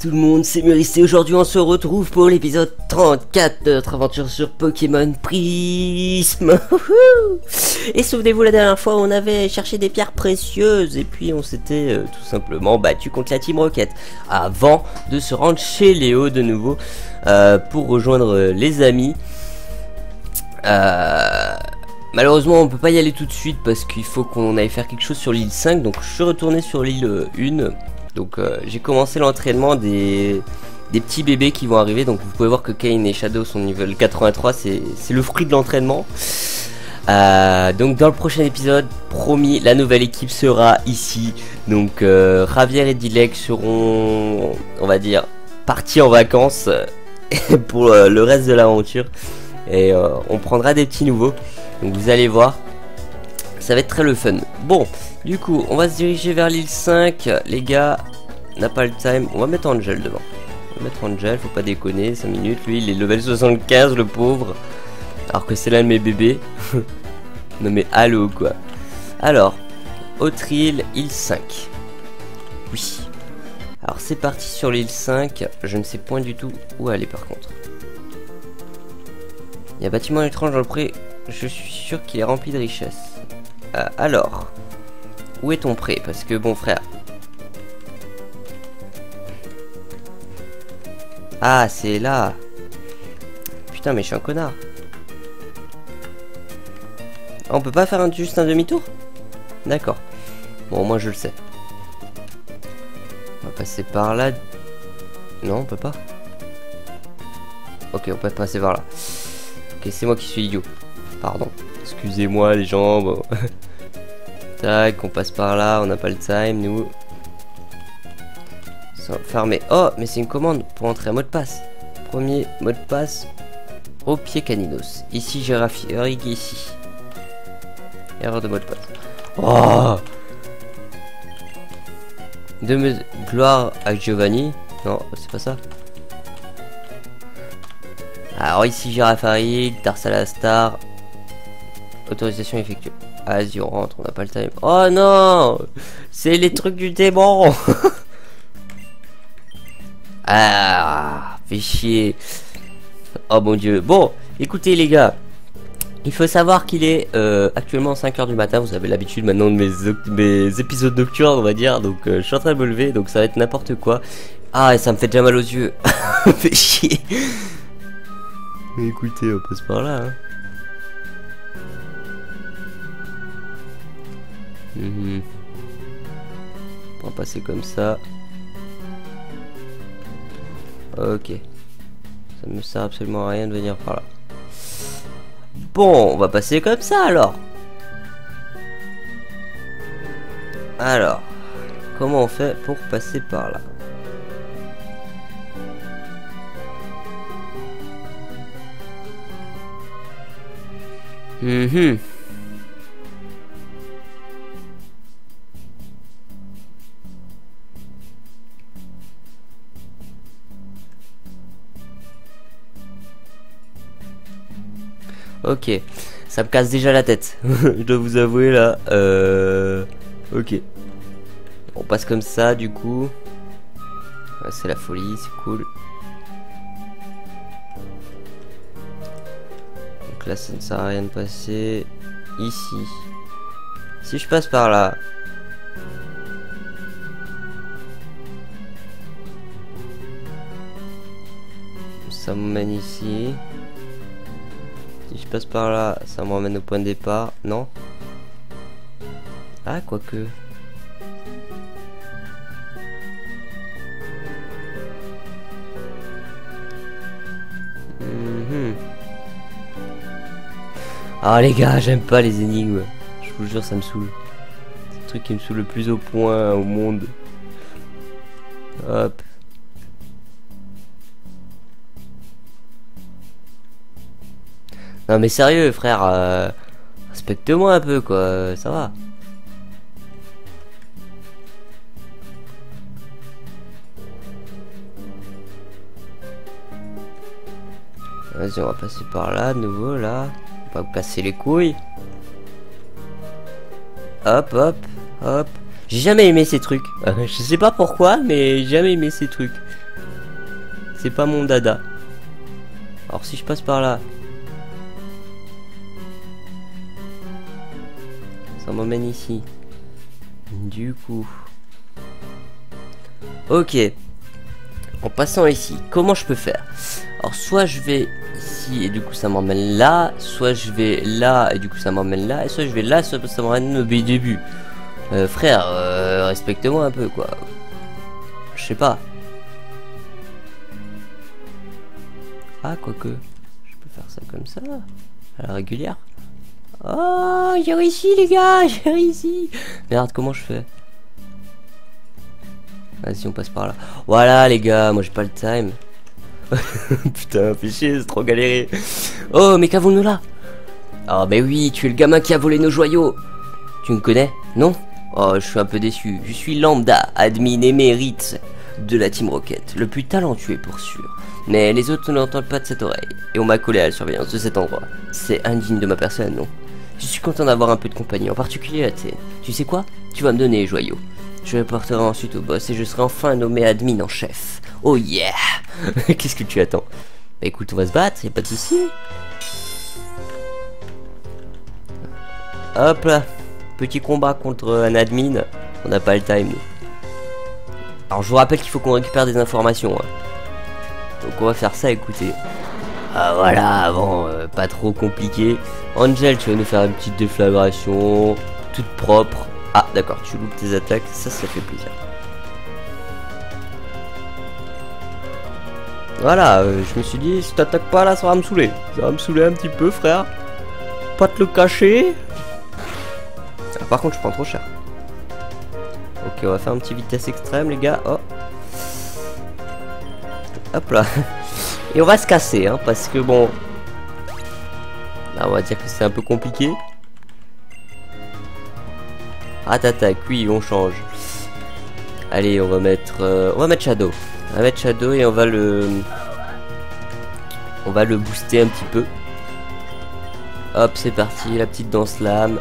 Tout le monde, c'est Muris et aujourd'hui on se retrouve pour l'épisode 34 de notre aventure sur Pokémon Prisme. et souvenez-vous la dernière fois on avait cherché des pierres précieuses et puis on s'était euh, tout simplement battu contre la Team Rocket avant de se rendre chez Léo de nouveau euh, pour rejoindre euh, les amis. Malheureusement on peut pas y aller tout de suite parce qu'il faut qu'on aille faire quelque chose sur l'île 5 donc je suis retourné sur l'île 1 donc euh, j'ai commencé l'entraînement des, petits bébés qui vont arriver. Donc vous pouvez voir que Kane et Shadow sont niveau 83, c'est le fruit de l'entraînement. Euh, donc dans le prochain épisode, promis, la nouvelle équipe sera ici. Donc euh, Javier et Dilek seront, on va dire, partis en vacances pour le reste de l'aventure. Et on prendra des petits nouveaux. Donc vous allez voir, ça va être très le fun. Bon, du coup, on va se diriger vers l'île 5. Les gars, n'a pas le time. On va mettre Angel devant. On va mettre Angel, faut pas déconner. 5 minutes. Lui, il est level 75, le pauvre. Alors que c'est l'un de mes bébés. non mais allô quoi. Alors, autre île, île 5. Oui. Alors c'est parti sur l'île 5. Je ne sais point du tout où aller par contre. Il y a un bâtiment étrange dans le pré. Je suis sûr qu'il est rempli de richesses. Euh, alors, où est ton prêt Parce que bon frère. Ah, c'est là. Putain, mais je suis un connard. on peut pas faire juste un demi-tour? D'accord. Bon, moi je le sais. On va passer par là. Non, on peut pas. Ok, on peut passer par là. Ok, c'est moi qui suis idiot. Pardon. Excusez-moi les gens. Bon. Tac, on passe par là, on n'a pas le time, nous. Fermé. Oh, mais c'est une commande pour entrer un mot de passe. Premier mot de passe au pied caninos. Ici, Girafioric, ici. Erreur de mot de passe. Oh De gloire à Giovanni. Non, c'est pas ça. Alors ici, Girafarik, Darsalastar. Autorisation effectuée. Vas-y, on rentre, on n'a pas le time. Oh non C'est les trucs du démon Ah, fait chier. Oh mon dieu. Bon, écoutez les gars. Il faut savoir qu'il est euh, actuellement 5h du matin, vous avez l'habitude maintenant de mes, épisodes nocturnes on va dire, donc euh, je suis en train de me lever, donc ça va être n'importe quoi. Ah et ça me fait déjà mal aux yeux, fait chier. Mais écoutez, on passe par là. Hein. Mhm. On va passer comme ça. Ok. Ça me sert absolument à rien de venir par là. Bon, on va passer comme ça alors. Alors, comment on fait pour passer par là? Mhm. Ok, ça me casse déjà la tête. Je dois vous avouer là. Euh... Ok. On passe comme ça du coup. c'est la folie, c'est cool. Donc là ça ne sert à rien de passer. Ici. Si je passe par là. Ça mène ici. Passe par là, ça m'emmène au point de départ. Non? Ah, quoique. Mhm. Ah les gars, j'aime pas les énigmes. Je vous jure, ça me saoule. C'est le truc qui me saoule le plus au point au monde. Hop. Non mais sérieux frère, euh, respecte-moi un peu quoi, ça va. Vas-y on va passer par là nouveau là. On va me casser les couilles. Hop hop hop. J'ai jamais aimé ces trucs. je sais pas pourquoi mais j'ai jamais aimé ces trucs. C'est pas mon dada. Alors si je passe par là. Ça m'emmène ici. Du coup. Ok. En passant ici, comment je peux faire? Alors soit je vais ici et du coup ça m'emmène là, soit je vais là et du coup ça m'emmène là, et soit je vais là, soit ça m'emmène au début. Euh, frère, euh, respecte-moi un peu quoi. Je sais pas. Ah, quoique. Je peux faire ça comme ça. À la régulière. Oh, j'ai réussi les gars, j'ai réussi. Merde, comment je fais? Vas-y, on passe par là. Voilà les gars, moi j'ai pas le time. Putain, fichier, c'est trop galéré. Oh, mais qu'avons-nous là? Ah, bah oui, tu es le gamin qui a volé nos joyaux. Tu me connais, non? Oh, je suis un peu déçu. Je suis Lambda, admin émérite de la Team Rocket, le plus talentueux pour sûr. Mais les autres ne l'entendent pas de cette oreille, et on m'a collé à la surveillance de cet endroit. C'est indigne de ma personne, non? Je suis content d'avoir un peu de compagnie, en particulier la tienne. Tu sais quoi? Tu vas me donner les joyaux. Je les porterai ensuite au boss et je serai enfin nommé admin en chef. Oh yeah Qu'est-ce que tu attends? Bah écoute, on va se battre, y'a pas de soucis. Hop là Petit combat contre un admin. On n'a pas le time, nous. Alors je vous rappelle qu'il faut qu'on récupère des informations. Hein. Donc on va faire ça, écoutez. Ah voilà, bon, euh, pas trop compliqué. Angel, tu vas nous faire une petite déflagration, toute propre. Ah d'accord, tu loupes tes attaques, ça, ça fait plaisir. Voilà, euh, je me suis dit, si t'attaques pas là, ça va me saouler. Ça va me saouler un petit peu, frère. Pas te le cacher. Ah, par contre, je prends trop cher. Ok, on va faire un petit vitesse extrême, les gars. Oh. Hop là. Et on va se casser, hein, parce que bon... Là, on va dire que c'est un peu compliqué. T'attaques, oui, on change. Allez, on va mettre... Euh, on va mettre Shadow. On va mettre Shadow et on va le... On va le booster un petit peu. Hop, c'est parti, la petite danse lame.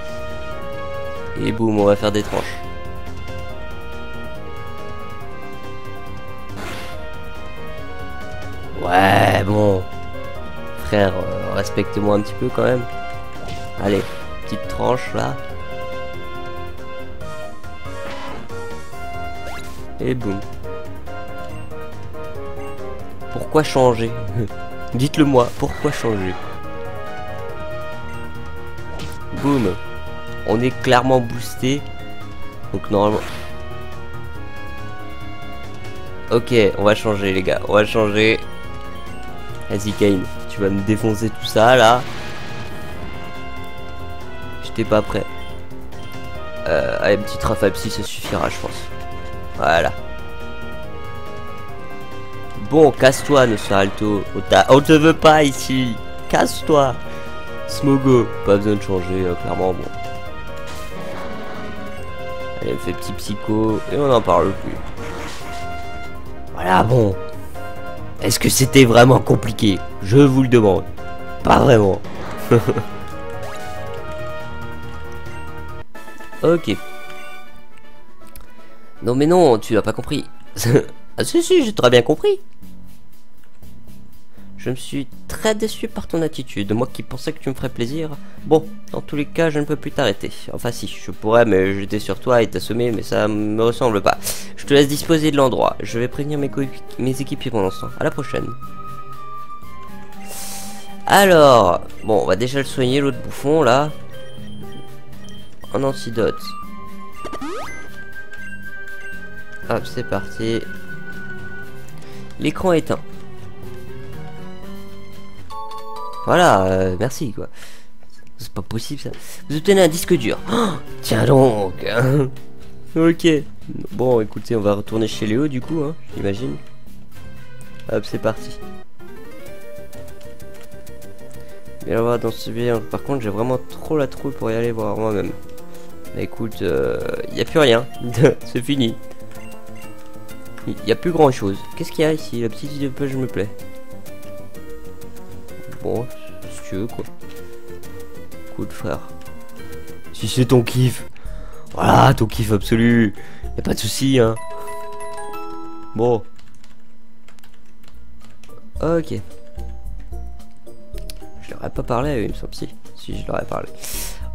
Et boum, on va faire des tranches. Euh, respecte-moi un petit peu quand même. Allez, petite tranche là. Et boum. Pourquoi changer Dites-le moi, pourquoi changer Boum. On est clairement boosté. Donc normalement... Ok, on va changer les gars, on va changer. Vas-y Kane, tu vas me défoncer tout ça là. J'étais pas prêt. Euh, allez, petite rafale psy, ça suffira, je pense. Voilà. Bon, casse-toi, Nosferalto. On, te veut pas ici. Casse-toi. Smogo, pas besoin de changer, euh, clairement, bon. Allez, elle fait petit psycho et on n'en parle plus. Voilà, bon. Est-ce que c'était vraiment compliqué? Je vous le demande. Pas vraiment. ok. Non mais non, tu l'as pas compris. ah si si, j'ai très bien compris. Je me suis très déçu par ton attitude, moi qui pensais que tu me ferais plaisir. Bon, dans tous les cas, je ne peux plus t'arrêter. Enfin si, je pourrais me jeter sur toi et t'assommer, mais ça me ressemble pas. Je te laisse disposer de l'endroit. Je vais prévenir mes, équipiers pendant ce temps. À la prochaine. Alors, bon, on va déjà le soigner, l'autre bouffon, là. En antidote. Hop, c'est parti. L'écran éteint. Voilà, euh, merci quoi. C'est pas possible ça. Vous obtenez un disque dur. Oh, tiens donc. ok. Bon, écoutez, on va retourner chez Léo du coup, hein, j'imagine. Hop, c'est parti. Mais on va dans ce bien. Par contre, j'ai vraiment trop la trouille pour y aller voir moi-même. Bah écoute, il euh, n'y a plus rien. c'est fini. Il n'y a plus grand chose. Qu'est-ce qu'il y a ici? La petite idée de je me plaît. Bon, quoi. Cool, frère. Si c'est ton kiff. Voilà, ton kiff absolu. Y'a pas de souci, hein. Bon. Ok. Je leur pas parlé à eux, il. Si, je leur ai parlé.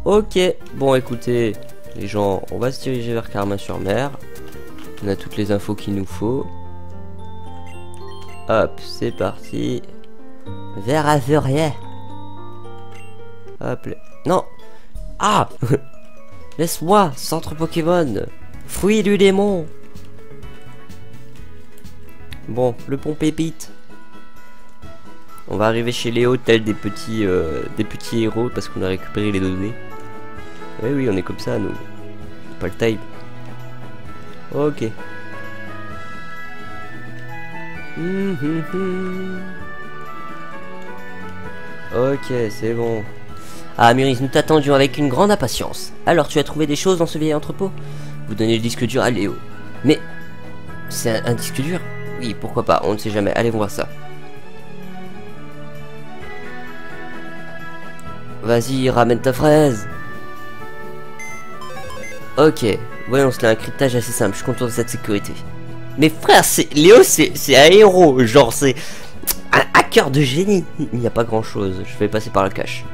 Ok, bon, écoutez, les gens, on va se diriger vers Carmin-sur-Mer. On a toutes les infos qu'il nous faut. Hop, c'est parti. Vers Azurier. Non. Ah Laisse-moi, centre Pokémon. Fruit du démon. Bon, le pont pépite. On va arriver chez Léo tel des petits, euh, des petits héros parce qu'on a récupéré les données. Oui, oui, on est comme ça, nous. Pas le time. Ok. Hum, hum, hum. Ok, c'est bon. Ah, Muris, nous t'attendions avec une grande impatience. Alors, tu as trouvé des choses dans ce vieil entrepôt? Vous donnez le disque dur à Léo. Mais... C'est un, disque dur? Oui, pourquoi pas, on ne sait jamais. Allez voir ça. Vas-y, ramène ta fraise. Ok, voyons cela, un cryptage assez simple, je contourne cette sécurité. Mais frère, c'est Léo, c'est un héros, genre c'est un hacker de génie. Il n'y a pas grand chose, je vais passer par le cache.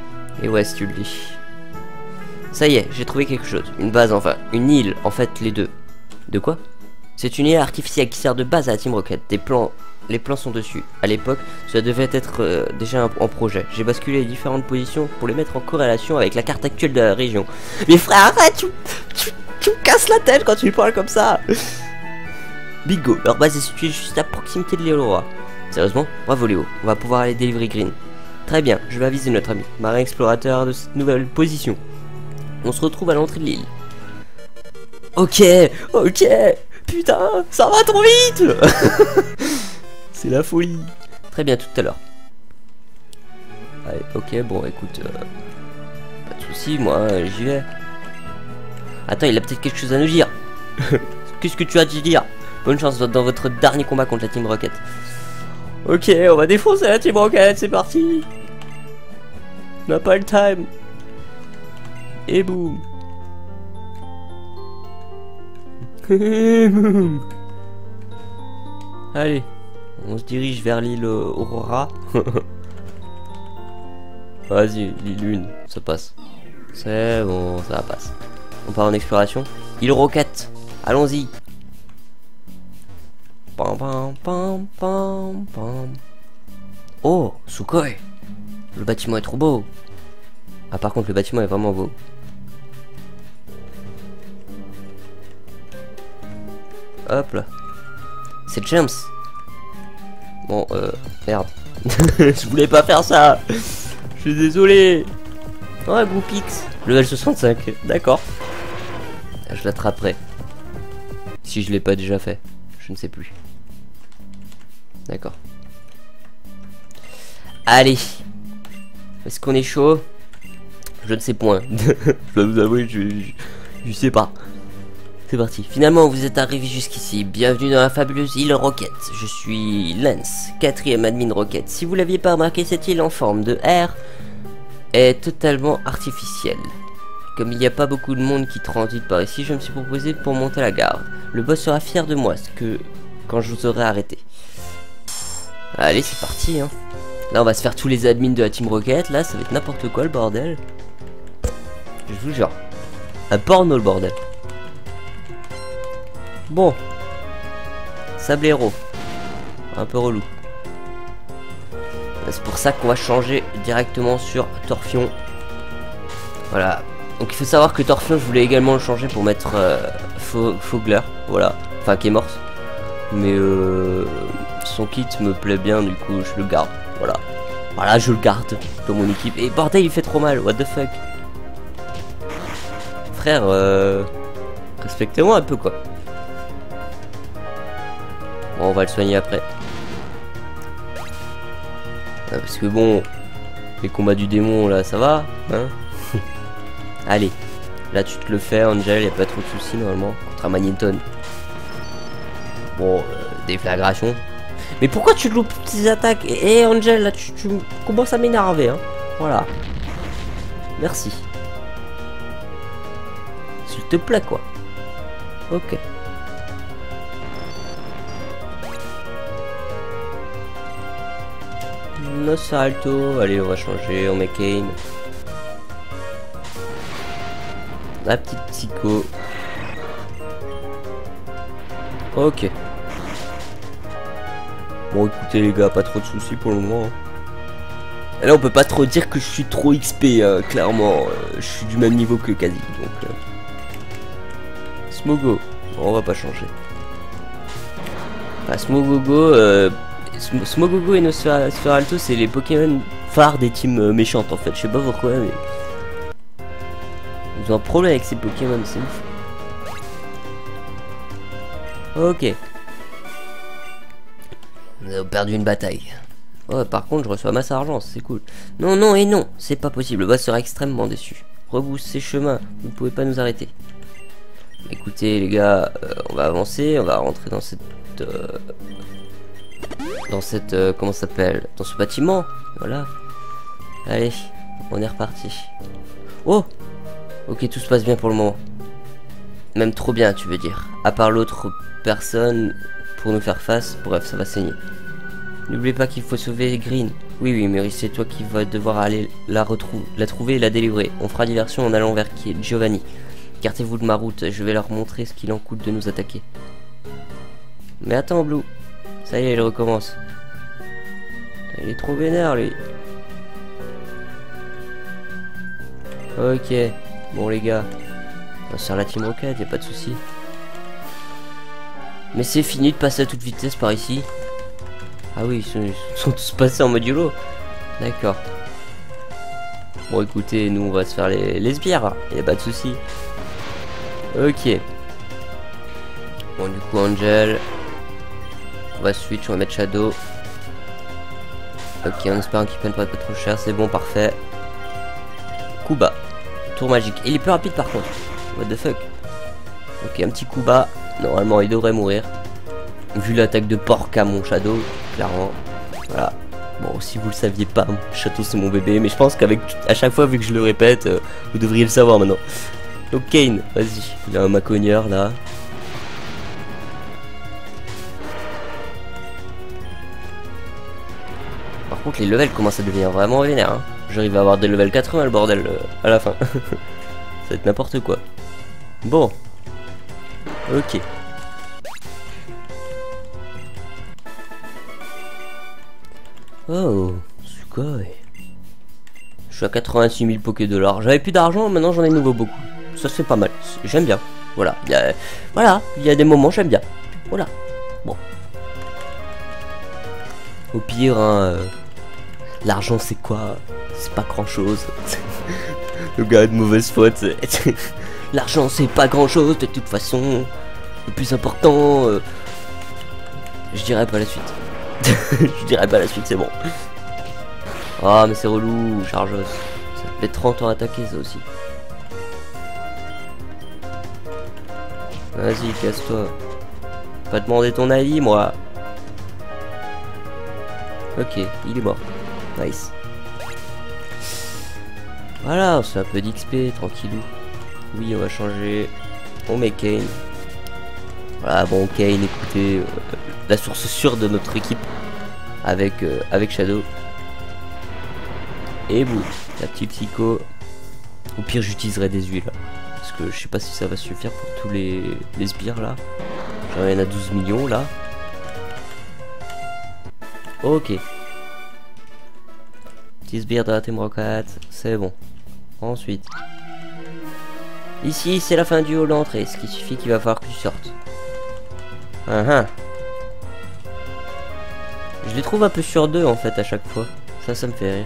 Et ouais, si tu le dis. Ça y est, j'ai trouvé quelque chose. Une base, enfin, une île, en fait, les deux. De quoi? C'est une île artificielle qui sert de base à Team Rocket. Des plans, les plans sont dessus. À l'époque, cela devait être euh, déjà en projet. J'ai basculé les différentes positions pour les mettre en corrélation avec la carte actuelle de la région. Mais frère, arrête tu, tu, me casses la tête quand tu parles comme ça Bigo, leur base est située juste à proximité de Léolora. Sérieusement? Bravo Léo, on va pouvoir aller délivrer Green. Très bien, je vais aviser notre ami, marin explorateur de cette nouvelle position. On se retrouve à l'entrée de l'île. Ok, ok, putain, ça va trop vite C'est la folie. Très bien, tout à l'heure. Allez, ok, bon, écoute, euh, pas de soucis, moi, j'y vais. Attends, il a peut-être quelque chose à nous dire. Qu'est-ce que tu as à dire? Bonne chance dans votre dernier combat contre la Team Rocket. Ok, on va défoncer la Team Rocket, c'est parti n'a pas le time. Et boum. Allez, on se dirige vers l'île Aurora. Vas-y, l'île 1, ça passe. C'est bon, ça passe. On part en exploration. Île Rocket, allons-y. Oh, Sukhoi Le bâtiment est trop beau. Ah par contre le bâtiment est vraiment beau. Hop là. C'est James. Bon, euh, merde. Je voulais pas faire ça. Je suis désolé. Oh, Goupix. Level 65, d'accord. Je l'attraperai. Si je l'ai pas déjà fait. Je ne sais plus. D'accord. Allez. Est-ce qu'on est chaud? Je ne sais point. je dois vous avouer, je, je, sais pas. C'est parti. Finalement, vous êtes arrivé jusqu'ici. Bienvenue dans la fabuleuse île Rocket. Je suis Lance, quatrième admin Rocket. Si vous l'aviez pas remarqué, cette île en forme de R est totalement artificielle. Comme il n'y a pas beaucoup de monde qui transite par ici, je me suis proposé pour monter la garde. Le boss sera fier de moi, ce que quand je vous aurai arrêté. Allez, c'est parti, hein. Là, on va se faire tous les admins de la Team Rocket. Là, ça va être n'importe quoi, le bordel. Je vous jure. Un porno, le bordel. Bon. Sablero. Un peu relou. C'est pour ça qu'on va changer directement sur Torfion. Voilà. Donc il faut savoir que Torfion, je voulais également le changer pour mettre euh, Fogler. Voilà. Enfin, qui est mort. Mais euh, son kit me plaît bien, du coup je le garde. Voilà. Voilà, je le garde dans mon équipe. Et bordel, il fait trop mal, what the fuck? Frère, euh, respectez-moi un peu quoi. Bon, on va le soigner après. Ah, parce que bon, les combats du démon là, ça va, hein? Allez, là tu te le fais, Angel, y a pas trop de soucis normalement contre un Magneton. Bon, euh, déflagration, mais pourquoi tu loupes tes attaques Et Angel, là, tu, commences à m'énerver, hein. Voilà. Merci. S'il te plaît, quoi. Ok. Nosferalto. Allez, on va changer. On met Kane. La petite psycho. Ok. Bon, écoutez les gars, pas trop de soucis pour le moment. Hein. là, on peut pas trop dire que je suis trop XP, hein, clairement. Euh, je suis du même niveau que Kazi, donc... Euh. Smogo. on va pas changer. Enfin, Smogogo... Euh... Smogogo et Nosferalto, c'est les Pokémon phares des teams euh, méchantes, en fait. Je sais pas pourquoi, mais... Ils ont un problème avec ces Pokémon, c'est ouf. Ok. Nous avons perdu une bataille. Oh, par contre, je reçois masse d'argent, c'est cool. Non, non et non, c'est pas possible. Le boss sera extrêmement déçu. Reboussez chemin, vous ne pouvez pas nous arrêter. Écoutez, les gars, euh, on va avancer, on va rentrer dans cette... Euh, dans cette... Euh, comment ça s'appelle? Dans ce bâtiment, voilà. Allez, on est reparti. Oh Ok, tout se passe bien pour le moment. Même trop bien, tu veux dire. À part l'autre personne pour nous faire face, bref, ça va saigner. N'oubliez pas qu'il faut sauver Green. Oui, oui, mais c'est toi qui vas devoir aller la, la trouver et la délivrer. On fera diversion en allant vers Giovanni. Écartez-vous de ma route, je vais leur montrer ce qu'il en coûte de nous attaquer. Mais attends, Blue. Ça y est, il recommence. Il est trop vénère, lui. Ok. Bon, les gars. On va la Team Rocket, y a pas de souci. Mais c'est fini de passer à toute vitesse par ici. Ah oui, ils sont, tous passés en mode YOLO. D'accord. Bon écoutez, nous on va se faire les, les sbires, y a pas de souci. Ok. Bon du coup Angel. On va switch, on va mettre Shadow. Ok, en espérant qu'il prenne pas trop cher, c'est bon, parfait. Kuba. Tour magique. il est plus rapide par contre. What the fuck. Ok, un petit coup bas. Normalement, il devrait mourir. Vu l'attaque de porc à mon Shadow, clairement. Voilà. Bon, si vous le saviez pas, Château c'est mon bébé, mais je pense qu'avec à chaque fois, vu que je le répète, euh, vous devriez le savoir maintenant. Donc Kane, vas-y, il a un macogneur là. Par contre, les levels commencent à devenir vraiment vénères. Hein. J'arrive à avoir des levels 80 le bordel euh, à la fin. Ça va être n'importe quoi. Bon, Ok. Oh, Sukoi. Je suis à 86 000 Poké dollars. J'avais plus d'argent, maintenant j'en ai nouveau beaucoup. Ça c'est pas mal. J'aime bien. Voilà. Il y a, voilà. Il y a des moments j'aime bien. Voilà. Bon. Au pire, hein, euh, l'argent c'est quoi? C'est pas grand chose. Le gars de mauvaise faute. L'argent c'est pas grand chose de toute façon. Le plus important, euh, je dirais pas la suite. je dirais pas la suite, c'est bon. Ah mais c'est relou, Chargos. Ça fait 30 ans attaquer ça aussi. Vas-y, casse-toi. Pas demander ton avis, moi. Ok, il est mort. Nice. Voilà, c'est un peu d'XP, tranquillou. Oui, on va changer. On met Kane. Voilà, bon, Kane, écoutez, euh, la source sûre de notre équipe avec, euh, avec Shadow. Et vous, la petite psycho. Au pire, j'utiliserai des huiles. Parce que je sais pas si ça va suffire pour tous les, les sbires là. J'en ai à 12 millions là. Ok. Petit sbire de la Team Rocket, c'est bon. Ensuite. Ici, c'est la fin du hall d'entrée, ce qui suffit qu'il va falloir que tu sortes. Uh -huh. Je les trouve un peu sur deux en fait à chaque fois. Ça, ça me fait rire.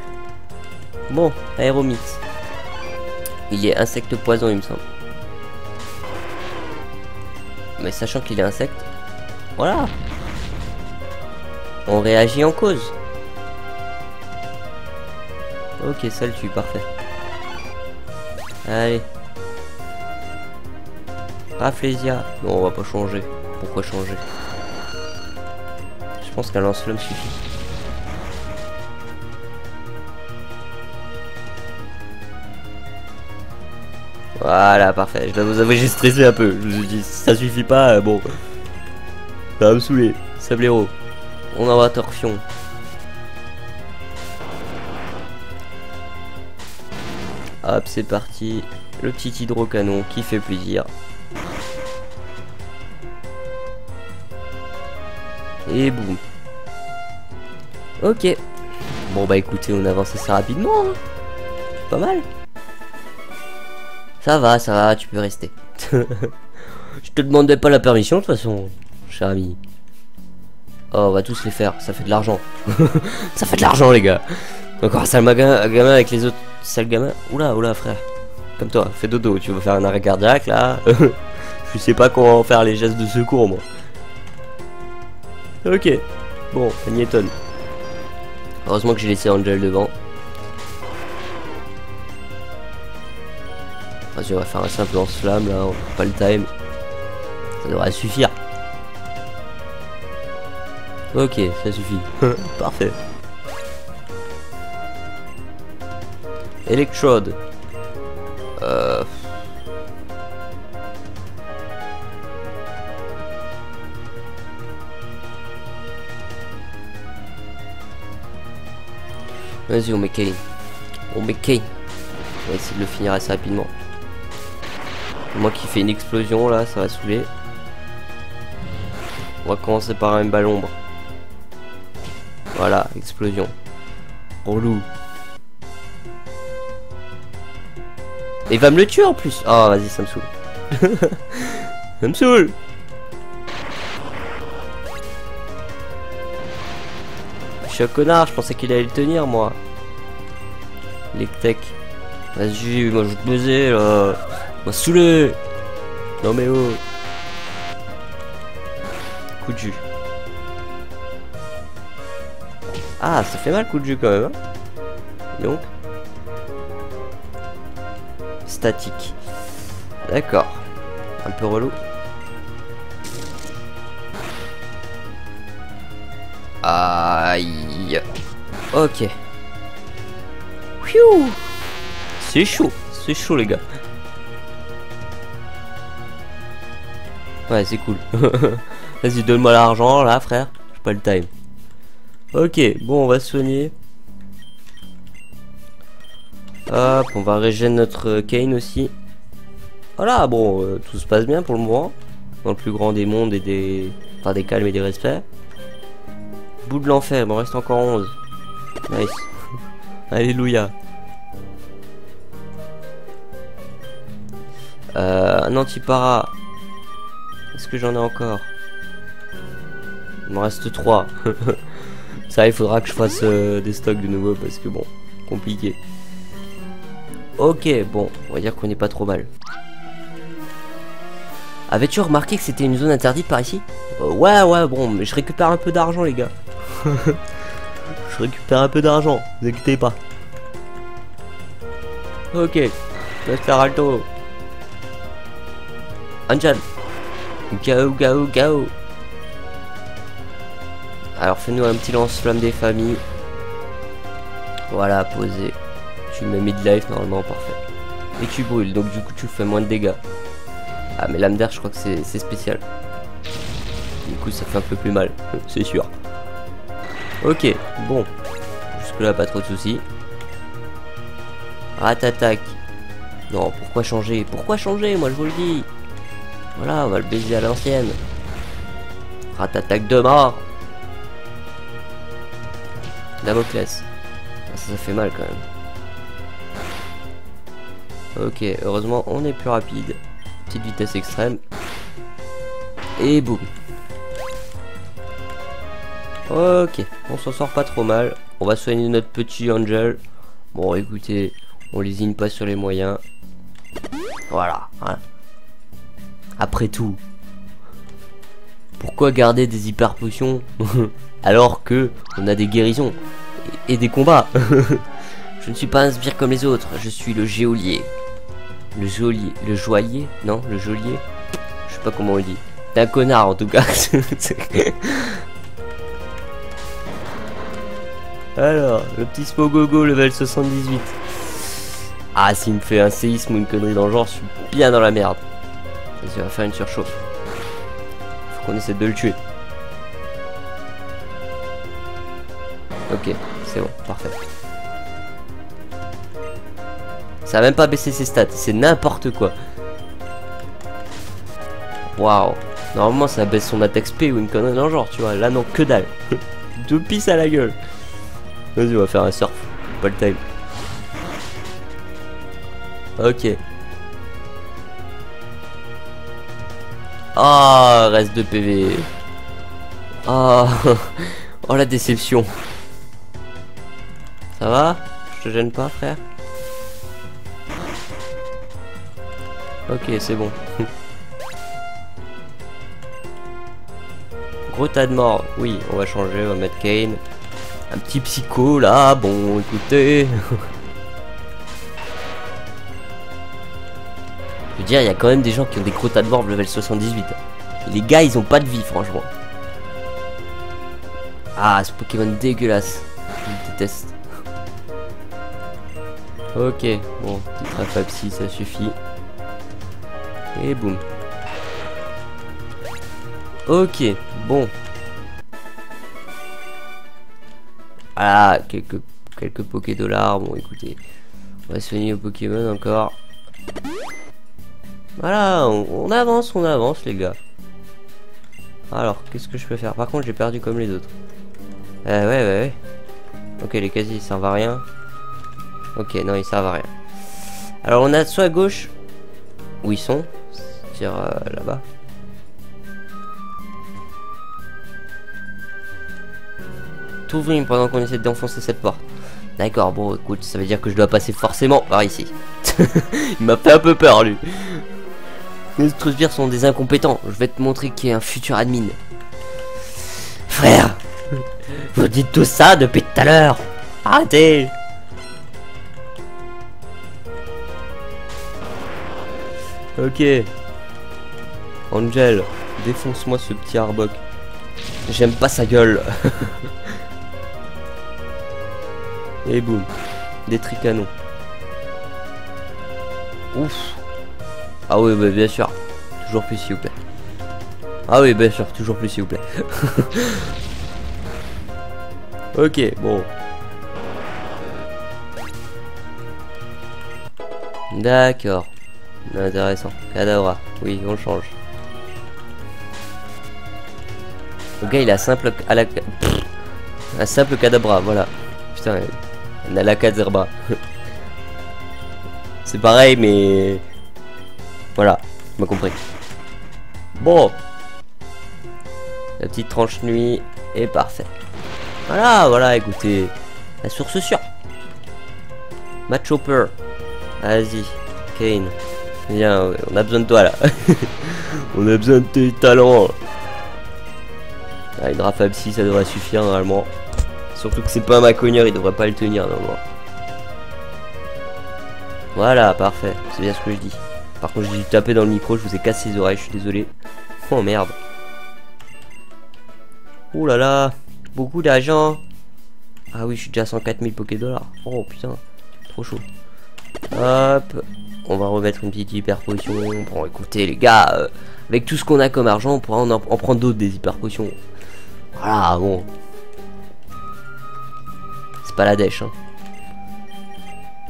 Bon, aéromite. Il est insecte poison, il me semble. Mais sachant qu'il est insecte, voilà. On réagit en cause. Ok, ça le tue, parfait. Allez. Rafflesia. Non, on va pas changer. Pourquoi changer? Je pense qu'un lance-flamme suffit. Voilà, parfait. Je dois vous avouer, j'ai stressé un peu. Je me suis dit, ça suffit pas, euh, bon. Ça va me saouler. Sablero. On envoie Torfion. Hop, c'est parti. Le petit hydrocanon qui fait plaisir. Et boum. Ok. Bon bah écoutez, on avance assez rapidement. Hein. Pas mal. Ça va, ça va, tu peux rester. Je te demandais pas la permission de toute façon, cher ami. Oh, on va tous les faire, ça fait de l'argent. ça fait de l'argent, les gars. Encore un sale gamin avec les autres sales gamins. Oula, oula, frère. Comme toi, fais dodo, tu veux faire un arrêt cardiaque là? Je sais pas comment faire les gestes de secours, moi. Ok, bon, Agneton. Heureusement que j'ai laissé Angel devant. Vas-y, on va faire un simple lance-flamme là, on pas le time. Ça devrait suffire. Ok, ça suffit. Parfait. Electrode. Vas-y, on met Kane. On met Kane. On va essayer de le finir assez rapidement. Moi qui fais une explosion là, ça va saouler. On va commencer par un ballon. Voilà, explosion. Relou. Et va me le tuer en plus. Oh, vas-y, ça me saoule. ça me saoule. Je suis un connard, je pensais qu'il allait le tenir, moi. tech. Vas-y, moi je baiser, là. M'a saoulé. Non mais oh. Coup de jus. Ah, ça fait mal coup de jus quand même. Hein Donc. Statique. D'accord. Un peu relou. Ok. C'est chaud. C'est chaud les gars. Ouais, c'est cool. Vas-y, donne-moi l'argent là, frère. J'ai pas le time. Ok, bon, on va soigner. Hop, on va régénérer notre Kane aussi. Voilà, bon, euh, tout se passe bien pour le moment. Dans le plus grand des mondes et des... Enfin, des calmes et des respects. Bout de l'enfer, il m'en reste encore 11. Nice. Alléluia. Euh, un antipara. Est-ce que j'en ai encore? Il m'en reste 3. Ça, il faudra que je fasse euh, des stocks de nouveau parce que bon, compliqué. Ok, bon, on va dire qu'on n'est pas trop mal. Avais-tu remarqué que c'était une zone interdite par ici? Euh, Ouais, ouais, bon, mais je récupère un peu d'argent, les gars. je récupère un peu d'argent, vous inquiétez pas. Ok, laisse faire alto. Angel. Go, go, go. Alors fais-nous un petit lance-flamme des familles. Voilà, posé. Tu mets midlife normalement, parfait. Et tu brûles, donc du coup tu fais moins de dégâts. Ah mais l'âme d'air je crois que c'est spécial. Du coup ça fait un peu plus mal, c'est sûr. Ok, bon. Jusque là pas trop de soucis. Ratatak. Non, pourquoi changer? Pourquoi changer? Moi je vous le dis. Voilà, on va le baiser à l'ancienne. Ratatak de mort. Damoclès. Ah, ça, ça fait mal quand même. Ok, heureusement on est plus rapide. Petite vitesse extrême. Et boum. Ok, on s'en sort pas trop mal. On va soigner notre petit Angel. Bon, écoutez, on lésine pas sur les moyens. Voilà. Hein. Après tout, pourquoi garder des hyper potions alors que on a des guérisons et, des combats Je ne suis pas un sbire comme les autres, je suis le géolier. Le geôlier, le joaillier Non, le geôlier Je sais pas comment on dit. T'es un connard en tout cas. Alors, le petit Spogogo level 78. Ah, s'il me fait un séisme ou une connerie dans le genre, je suis bien dans la merde. Vas-y, on va faire une surchauffe. Faut qu'on essaie de le tuer. Ok, c'est bon, parfait. Ça a même pas baissé ses stats. C'est n'importe quoi. Waouh. Normalement, ça baisse son attaque SP ou une connerie dans le genre, tu vois. Là, non, que dalle. Deux pistes à la gueule. Vas-y, on va faire un surf. Pas le time. Ok. Ah, reste de PV. Ah, oh la déception. Ça va? Je te gêne pas, frère? Ok, c'est bon. Gros tas de morts. Oui, on va changer, on va mettre Kane. Un petit psycho là, bon, écoutez. Je veux dire, il y a quand même des gens qui ont des gros tas de level 78. les gars, ils ont pas de vie, franchement. Ah, ce Pokémon dégueulasse. Je déteste. Ok, bon, petit Rafapsi, ça suffit. Et boum. Ok, bon. Ah, quelques, quelques Poké dollars. Bon, écoutez, on va soigner au Pokémon encore. Voilà, on, avance, on avance, les gars. Alors, qu'est-ce que je peux faire? Par contre, j'ai perdu comme les autres. Eh, ouais, ouais, ouais. Ok, les casiers, ils servent à rien. Ok, non, ils servent à rien. Alors, on a soit à gauche, où ils sont, c'est-à-dire euh, là-bas. Pendant qu'on essaie d'enfoncer cette porte. D'accord, bon, écoute, ça veut dire que je dois passer forcément par ici. Il m'a fait un peu peur, lui. Les autres sont des incompétents. Je vais te montrer qui est un futur admin. Frère Vous dites tout ça depuis tout à l'heure Arrêtez Ok. Angel, défonce-moi ce petit Arbok. J'aime pas sa gueule. Et boum. Des tricanons. Ouf. Ah oui, bah, bien sûr. Toujours plus, s'il vous plaît. Ah oui, bien sûr, toujours plus, s'il vous plaît. ok, bon. D'accord. Intéressant. Cadavra. Oui, on change. Le il a simple à la... un simple cadabra, voilà. Putain, il a la cadabra. C'est pareil, mais voilà, tu m'as compris. Bon. La petite tranche nuit est parfait. Voilà, voilà, écoutez. La source sûre. Match Hopper. Vas-y, Kane. Viens, on a besoin de toi là. on a besoin de tes talents. Une Fab 6, ça devrait suffire normalement. Surtout que c'est pas un Maconier, il devrait pas le tenir normalement. Voilà, parfait. C'est bien ce que je dis. Par contre, j'ai taper dans le micro, je vous ai cassé les oreilles, je suis désolé. Oh merde. Ouh là là, beaucoup d'argent. Ah oui, je suis déjà à 104 000 Poké dollars. Oh putain, trop chaud. Hop, on va remettre une petite hyper potion. Bon, écoutez les gars, euh, avec tout ce qu'on a comme argent, on pourra en, prendre d'autres des hyper potions. Voilà, bon. C'est pas la dèche, hein.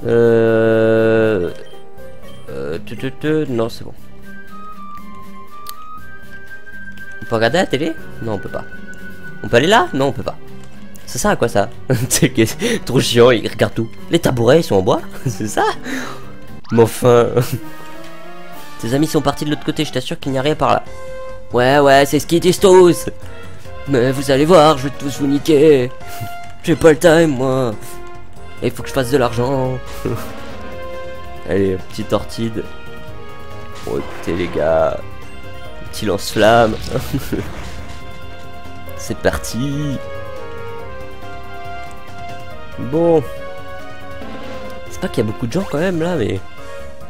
Euh... Euh, non, c'est bon. On peut regarder la télé? Non, on peut pas. On peut aller là? Non, on peut pas. C'est ça, quoi, ça trop chiant, il regarde tout. Les tabourets, ils sont en bois? C'est ça? Mais enfin... Tes amis sont partis de l'autre côté, je t'assure qu'il n'y a rien par là. Ouais, ouais, c'est ce qu'ils disent tous Mais vous allez voir, je vais tous vous niquer J'ai pas le time, moi Il faut que je fasse de l'argent Allez, petite tortide. Bon, écoutez, les gars. Petit lance-flamme. C'est parti. Bon. C'est pas qu'il y a beaucoup de gens quand même là, mais.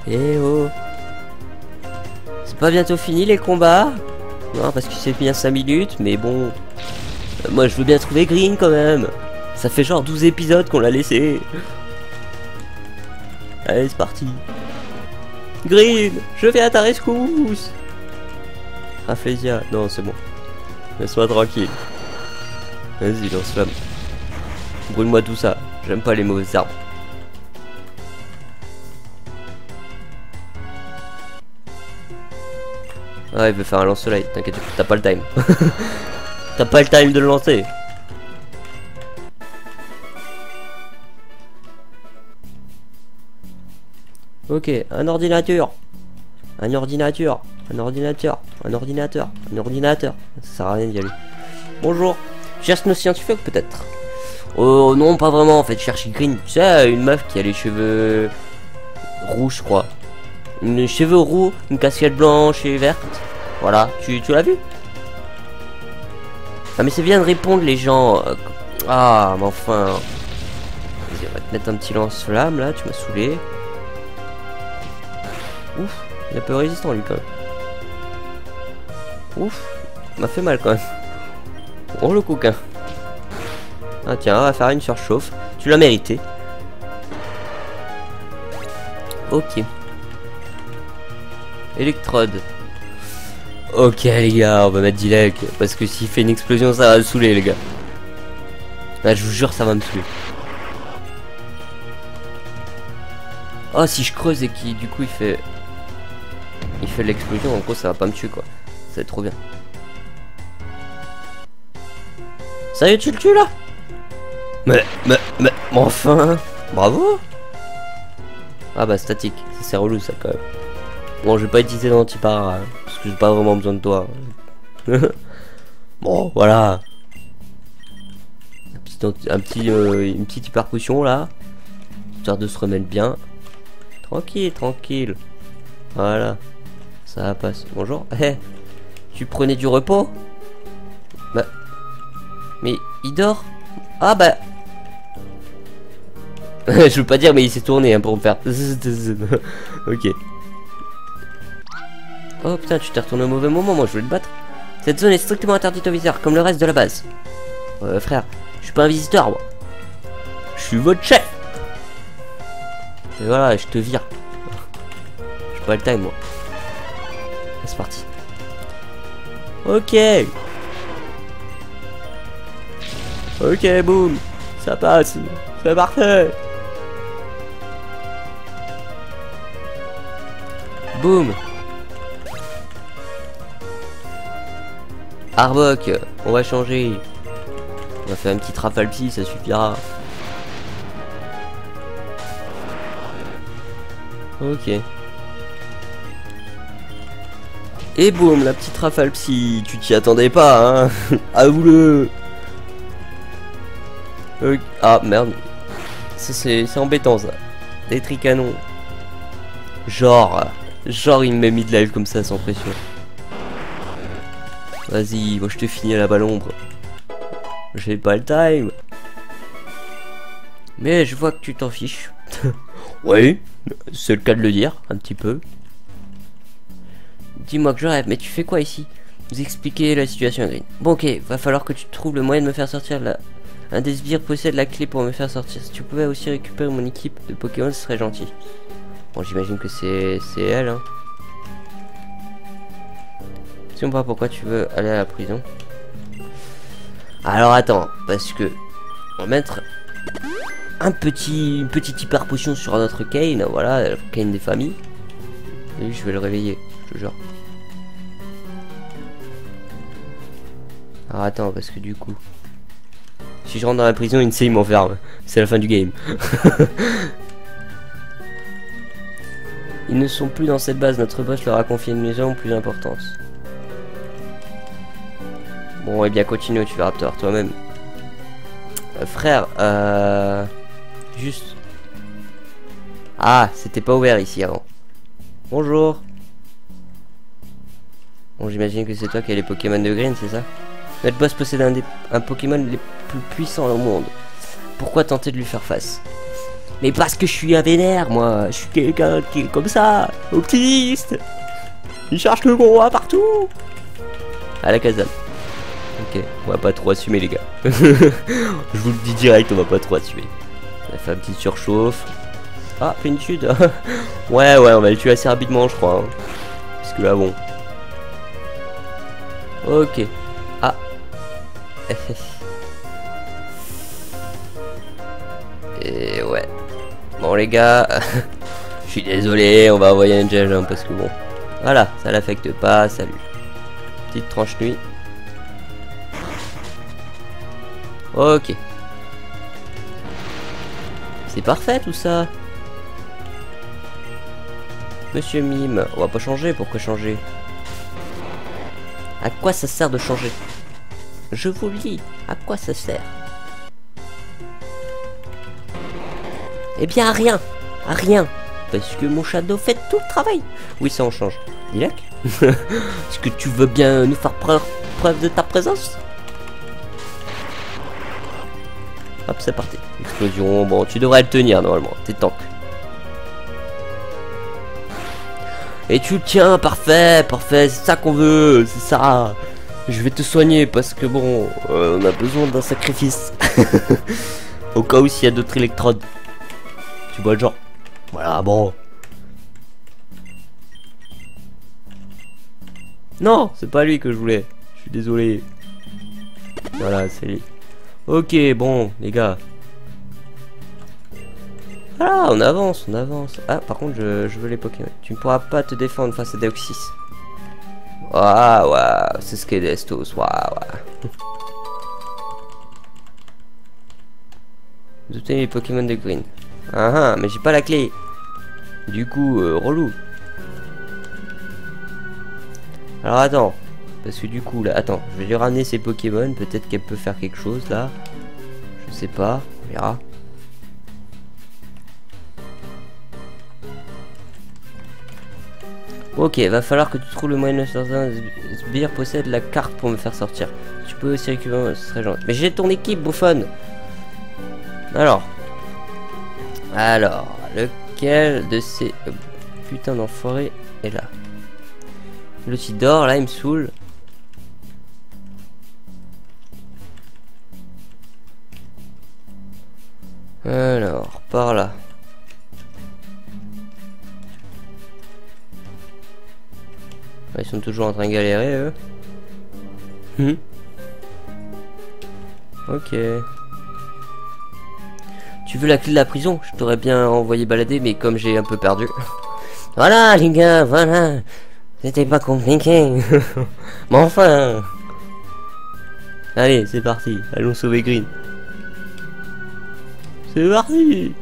Eh oh. C'est pas bientôt fini les combats Non, parce que c'est bien 5 minutes, mais bon. Moi je veux bien trouver Green quand même. Ça fait genre 12 épisodes qu'on l'a laissé. Allez, c'est parti. Green, je vais à ta rescousse. Rafflesia, non, c'est bon. Laisse-moi tranquille. Vas-y, lance-flamme. Brûle-moi tout ça. J'aime pas les mauvaises armes. Ah, il veut faire un lance-soleil. T'inquiète, t'as pas le time. t'as pas le time de le lancer. Ok, un ordinateur. Un ordinateur. Un ordinateur. Un ordinateur. Un ordinateur. Ça sert à rien d'y aller. Bonjour. Cherche nos scientifiques peut-être Oh non, pas vraiment en fait. Cherche Green. Tu sais, une meuf qui a les cheveux rouges, je crois. Une cheveux roux, une casquette blanche et verte. Voilà, tu, tu l'as vu? Ah mais c'est bien de répondre les gens. Ah, mais enfin. Vas-y, on va te mettre un petit lance-flamme là, tu m'as saoulé. Ouf, il est un peu résistant lui quand même. Ouf, m'a fait mal quand même. Oh le coquin. Ah tiens, on va faire une surchauffe. Tu l'as mérité. Ok. Électrode. Ok les gars, on va mettre Dilek. Parce que s'il fait une explosion, ça va me saouler les gars. Là, je vous jure, ça va me saouler. Oh, si je creuse et qui du coup il fait il fait l'explosion, en gros ça va pas me tuer quoi. Ça va être trop bien. Est, tu le tues là? Mais, mais, mais, enfin Bravo Ah bah statique, c'est relou ça quand même. Bon, je vais pas utiliser l'antipara, hein, parce que j'ai pas vraiment besoin de toi. bon, voilà. Un petit, euh, une petite hypercussion là. Histoire de se remettre bien. Tranquille, tranquille. Voilà. Ça passe. Bonjour. Eh, tu prenais du repos? Bah. Mais il dort? Ah bah. Je veux pas dire, mais il s'est tourné hein, pour me faire. ok. Oh putain, tu t'es retourné au mauvais moment, moi je voulais te battre. Cette zone est strictement interdite aux visiteurs, comme le reste de la base. Euh, frère, je suis pas un visiteur, moi. Je suis votre chef. Et voilà, je te vire. J'ai pas le time, moi c'est parti. Ok. Ok, boum. Ça passe. C'est parfait. Boum. Arbok, on va changer. On va faire un petit rafale ça suffira. Ok. Et boum, la petite rafale psy, tu t'y attendais pas, hein Avoue-le Ah, merde. C'est embêtant, ça. Des tricanons. Genre, genre il me met mid live comme ça, sans pression. Vas-y, moi je te finis à la balombre. J'ai pas le time. Mais je vois que tu t'en fiches. oui, c'est le cas de le dire, un petit peu. Dis-moi que je rêve, mais tu fais quoi ici? Vous expliquez la situation, Green. Bon, ok, va falloir que tu trouves le moyen de me faire sortir là. Un des sbires possède la clé pour me faire sortir. Si tu pouvais aussi récupérer mon équipe de Pokémon, ce serait gentil. Bon, j'imagine que c'est elle, hein. Si on voit pourquoi tu veux aller à la prison. Alors attends, parce que on va mettre un petit, une petite hyper potion sur notre Kane, voilà, Kane des familles. Et je vais le réveiller, je te jure. Alors attends, parce que du coup... Si je rentre dans la prison, Insane m'enferme. C'est la fin du game. Ils ne sont plus dans cette base, notre boss leur a confié une maison plus d'importance. Bon, et eh bien continue, tu verras toi-même. Euh, frère, euh... Juste... Ah, c'était pas ouvert ici avant. Bonjour. Bon, j'imagine que c'est toi qui as les Pokémon de Green, c'est ça? Notre boss possède un, des, un Pokémon les plus puissants au monde. Pourquoi tenter de lui faire face? Mais parce que je suis un vénère, moi. Je suis quelqu'un qui est comme ça, optimiste. Il cherche le bon partout. À la casane. Ok, on va pas trop assumer les gars. je vous le dis direct, on va pas trop assumer. On va faire une petite surchauffe. Ah, fait chute. ouais, ouais, on va le tuer assez rapidement, je crois. Hein. Parce que là, bon. Ok. Et ouais. Bon les gars, je suis désolé, on va envoyer un hein, parce que bon, Voilà, ça l'affecte pas, salut. Petite tranche nuit. Ok. C'est parfait tout ça. Monsieur Mime, on va pas changer, pourquoi changer? À quoi ça sert de changer? Je vous le dis, à quoi ça sert Eh bien à rien, à rien, parce que mon shadow fait tout le travail. Oui, ça en change. Dilac Est-ce que tu veux bien nous faire preuve, preuve de ta présence? Hop, c'est parti. Explosion, bon, tu devrais le tenir normalement, t'es tank. Et tu le tiens, parfait, parfait, c'est ça qu'on veut, c'est ça. Je vais te soigner parce que bon, euh, on a besoin d'un sacrifice. Au cas où s'il y a d'autres électrodes. Tu vois le genre. Voilà, bon. Non, c'est pas lui que je voulais. Je suis désolé. Voilà, c'est lui. Ok, bon, les gars. Ah, on avance, on avance. Ah, par contre, je, veux les Pokémon. Tu ne pourras pas te défendre face à Deoxys. Waouh, waouh, c'est ce qu'est Destos, waouh. Vous obtenez les Pokémon de Green? Ah ah, mais j'ai pas la clé. Du coup, euh, relou. Alors attends. Parce que du coup, là, attends, je vais lui ramener ses Pokémon. Peut-être qu'elle peut faire quelque chose, là. Je sais pas, on verra. Ok, va falloir que tu trouves le moyen de sortir. Sbire possède la carte pour me faire sortir. Tu peux aussi récupérer, ce serait gentil. Mais j'ai ton équipe, bouffonne Alors. Alors, lequel de ces euh, putains d'enfoirés est là? Le dort, là, il me saoule. Alors, par là. Toujours en train de galérer. Hmm. Ok. Tu veux la clé de la prison? Je t'aurais bien envoyé balader, mais comme j'ai un peu perdu. voilà, les gars, voilà. C'était pas compliqué. mais enfin. Allez, c'est parti. Allons sauver Green. C'est parti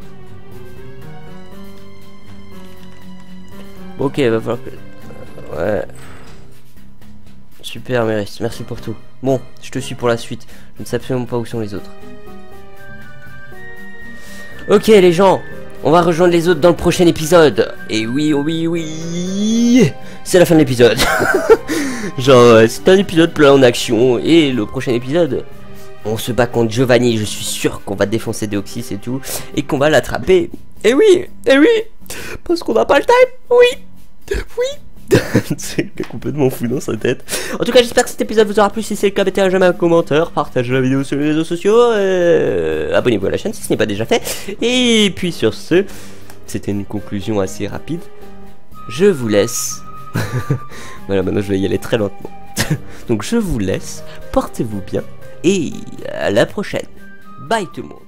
Ok, va falloir que... Ouais. Super, Méris, merci pour tout. Bon, je te suis pour la suite. Je ne sais absolument pas où sont les autres. Ok, les gens, on va rejoindre les autres dans le prochain épisode. Et oui, oui, oui, c'est la fin de l'épisode. Genre, c'est un épisode plein en action. Et le prochain épisode, on se bat contre Giovanni, je suis sûr qu'on va défoncer Deoxys et tout, et qu'on va l'attraper. Et oui, et oui, parce qu'on n'a pas le time, oui, oui. c'est complètement fou dans sa tête. En tout cas, j'espère que cet épisode vous aura plu. Si c'est le cas, mettez un j'aime, un commentaire, partagez la vidéo sur les réseaux sociaux, euh, abonnez-vous à la chaîne si ce n'est pas déjà fait. Et puis sur ce, c'était une conclusion assez rapide. Je vous laisse. voilà, maintenant je vais y aller très lentement. Donc je vous laisse, portez-vous bien et à la prochaine. Bye tout le monde.